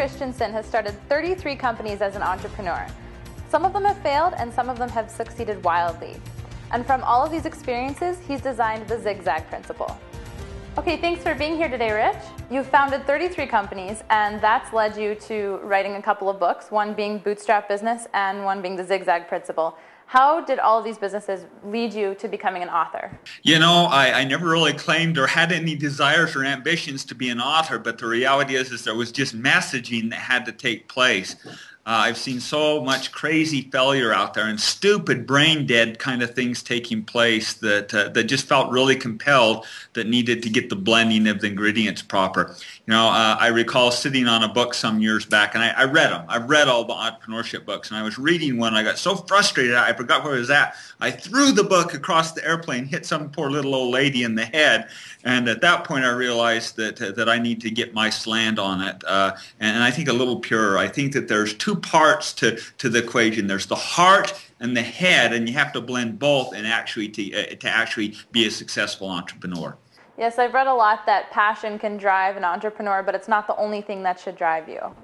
Christiansen has started 33 companies as an entrepreneur. Some of them have failed and some of them have succeeded wildly. And from all of these experiences, he's designed the zigzag principle. Okay, thanks for being here today, Rich. You've founded 33 companies, and that's led you to writing a couple of books, one being Bootstrap Business and one being The Zigzag Principle. How did all of these businesses lead you to becoming an author? You know, I, I, never really claimed or had any desires or ambitions to be an author, but the reality is, is there was just messaging that had to take place. Uh, I've seen so much crazy failure out there and stupid brain dead kind of things taking place that uh, that just felt really compelled that needed to get the blending of the ingredients proper. You know, uh, I recall sitting on a book some years back and I, I read them. I've read all the entrepreneurship books and I was reading one. And I got so frustrated I forgot where it was at. I threw the book across the airplane, hit some poor little old lady in the head, and at that point I realized that uh, that I need to get my slant on it. Uh, and, and I think a little purer. I think that there's two parts to, to the equation. There's the heart and the head, and you have to blend both and actually to, uh, to actually be a successful entrepreneur. Yes, I've read a lot that passion can drive an entrepreneur, but it's not the only thing that should drive you.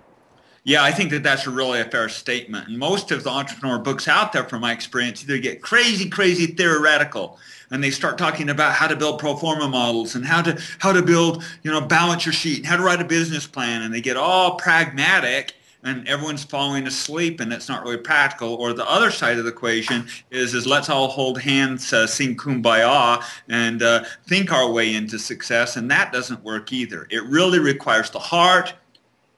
Yeah, I think that that's a really a fair statement. And most of the entrepreneur books out there, from my experience, either get crazy, crazy theoretical, and they start talking about how to build pro forma models and how to how to build, you know, balance your sheet and how to write a business plan, and they get all pragmatic and everyone's falling asleep and it's not really practical. Or the other side of the equation is, is let's all hold hands, uh, sing kumbaya, and uh, think our way into success. And that doesn't work either. It really requires the heart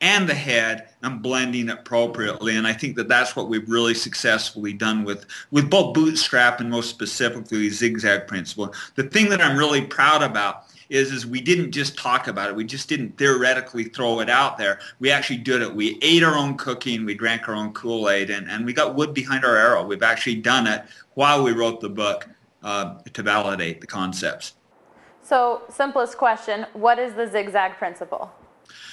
and the head and blending appropriately. And I think that that's what we've really successfully done with, with both Bootstrap and most specifically Zigzag Principle. The thing that I'm really proud about is is we didn't just talk about it. We just didn't theoretically throw it out there. We actually did it. We ate our own cooking. We drank our own Kool-Aid, and, and we got wood behind our arrow. We've actually done it while we wrote the book uh, to validate the concepts. So, simplest question, what is the zigzag principle?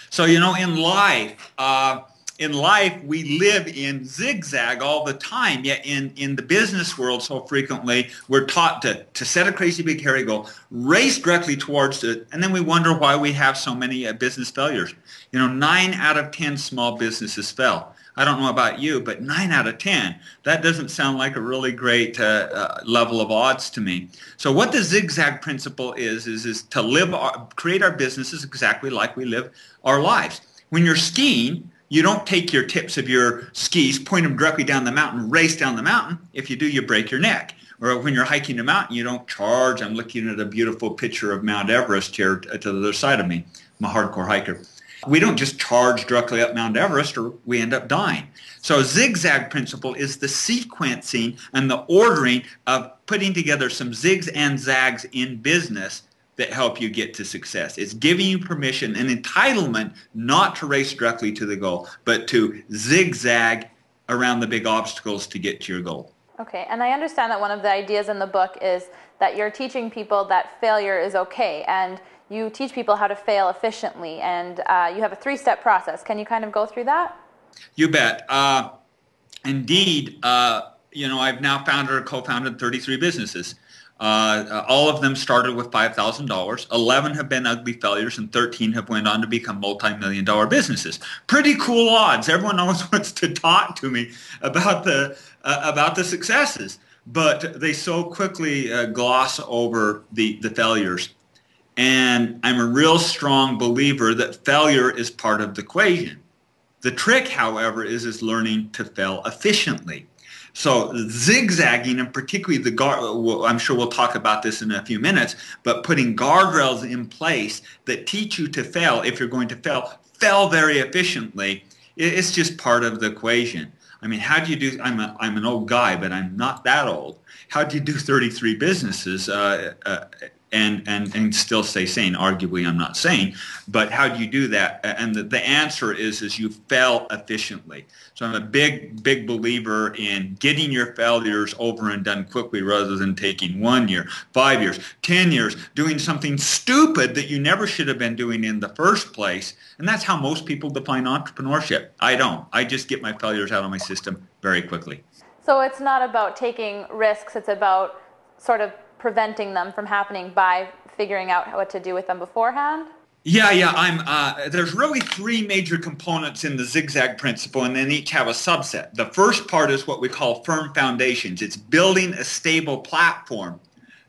So, you know, in life, uh, in life, we live in zigzag all the time. Yet in, in the business world, so frequently, we're taught to, to set a crazy big hairy goal, race directly towards it, and then we wonder why we have so many uh, business failures. You know, nine out of 10 small businesses fail. I don't know about you, but nine out of 10, that doesn't sound like a really great uh, uh, level of odds to me. So what the zigzag principle is, is, is to live, our, create our businesses exactly like we live our lives. When you're skiing, you don't take your tips of your skis, point them directly down the mountain, race down the mountain. If you do, you break your neck. Or when you're hiking a mountain, you don't charge. I'm looking at a beautiful picture of Mount Everest here to the other side of me. I'm a hardcore hiker. We don't just charge directly up Mount Everest or we end up dying. So zigzag principle is the sequencing and the ordering of putting together some zigs and zags in business that help you get to success. It's giving you permission, and entitlement not to race directly to the goal, but to zigzag around the big obstacles to get to your goal. Okay, and I understand that one of the ideas in the book is that you're teaching people that failure is okay, and you teach people how to fail efficiently, and uh, you have a three-step process. Can you kind of go through that? You bet. Uh, indeed, uh, you know, I've now founded or co-founded 33 businesses. Uh, all of them started with $5,000. 11 have been ugly failures and 13 have went on to become multi-million dollar businesses. Pretty cool odds. Everyone always wants to talk to me about the, uh, about the successes, but they so quickly uh, gloss over the, the failures. And I'm a real strong believer that failure is part of the equation. The trick, however, is, is learning to fail efficiently. So zigzagging, and particularly the guard, I'm sure we'll talk about this in a few minutes, but putting guardrails in place that teach you to fail if you're going to fail, fail very efficiently, it's just part of the equation. I mean, how do you do, I'm, a, I'm an old guy, but I'm not that old. How do you do 33 businesses uh, uh, and, and, and still stay sane. Arguably, I'm not sane, but how do you do that? And the, the answer is, is you fail efficiently. So I'm a big, big believer in getting your failures over and done quickly rather than taking one year, five years, 10 years, doing something stupid that you never should have been doing in the first place. And that's how most people define entrepreneurship. I don't. I just get my failures out of my system very quickly. So it's not about taking risks. It's about sort of preventing them from happening by figuring out what to do with them beforehand? Yeah, yeah. I'm. Uh, there's really three major components in the zigzag principle, and then each have a subset. The first part is what we call firm foundations. It's building a stable platform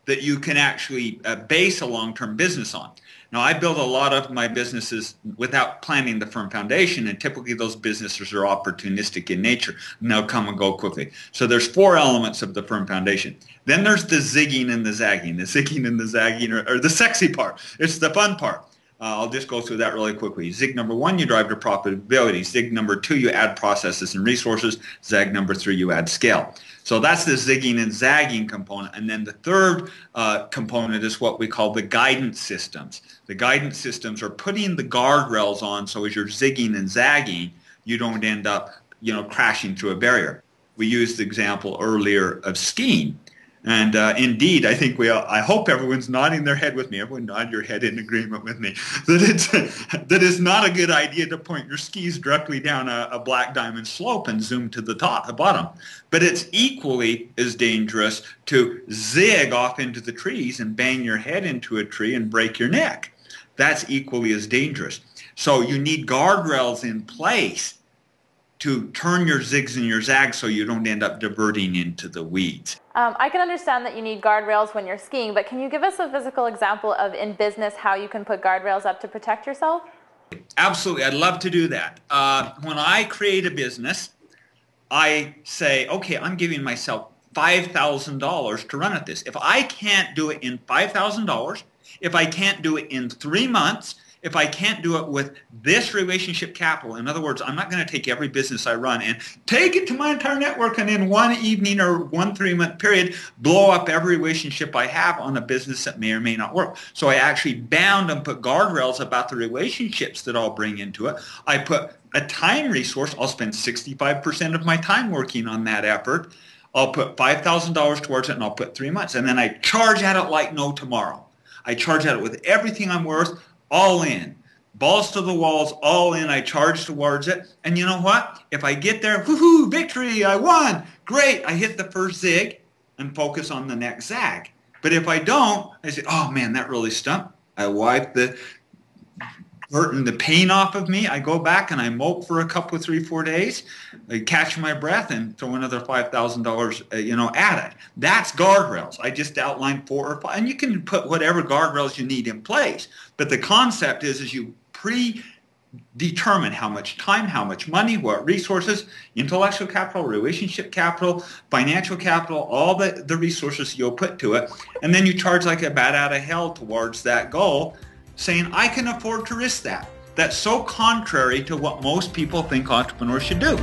that you can actually uh, base a long-term business on. Now, I build a lot of my businesses without planning the firm foundation, and typically those businesses are opportunistic in nature, and they'll come and go quickly. So there's four elements of the firm foundation. Then there's the zigging and the zagging. The zigging and the zagging are, are the sexy part. It's the fun part. Uh, I'll just go through that really quickly. Zig number one, you drive to profitability. Zig number two, you add processes and resources. Zag number three, you add scale. So that's the zigging and zagging component. And then the third uh, component is what we call the guidance systems. The guidance systems are putting the guardrails on so as you're zigging and zagging, you don't end up you know, crashing through a barrier. We used the example earlier of skiing. And uh, indeed, I think we. I hope everyone's nodding their head with me. Everyone nod your head in agreement with me that it's that it's not a good idea to point your skis directly down a, a black diamond slope and zoom to the top, the bottom. But it's equally as dangerous to zig off into the trees and bang your head into a tree and break your neck. That's equally as dangerous. So you need guardrails in place to turn your zigs and your zags so you don't end up diverting into the weeds. Um, I can understand that you need guardrails when you're skiing, but can you give us a physical example of in business how you can put guardrails up to protect yourself? Absolutely, I'd love to do that. Uh, when I create a business, I say, okay, I'm giving myself $5,000 to run at this. If I can't do it in $5,000, if I can't do it in three months, if I can't do it with this relationship capital, in other words, I'm not going to take every business I run and take it to my entire network and in one evening or one three-month period, blow up every relationship I have on a business that may or may not work. So I actually bound and put guardrails about the relationships that I'll bring into it. I put a time resource. I'll spend 65% of my time working on that effort. I'll put $5,000 towards it and I'll put three months. And then I charge at it like no tomorrow. I charge at it with everything I'm worth all in. Balls to the walls, all in. I charge towards it. And you know what? If I get there, woohoo, victory, I won. Great. I hit the first zig and focus on the next zag. But if I don't, I say, oh man, that really stunk. I wipe the hurting the pain off of me. I go back and I mope for a couple of three, four days. I catch my breath and throw another five thousand uh, dollars, you know, at it. That's guardrails. I just outlined four or five, and you can put whatever guardrails you need in place. But the concept is, is you pre determine how much time, how much money, what resources, intellectual capital, relationship capital, financial capital, all the, the resources you'll put to it. And then you charge like a bat out of hell towards that goal saying, I can afford to risk that. That's so contrary to what most people think entrepreneurs should do.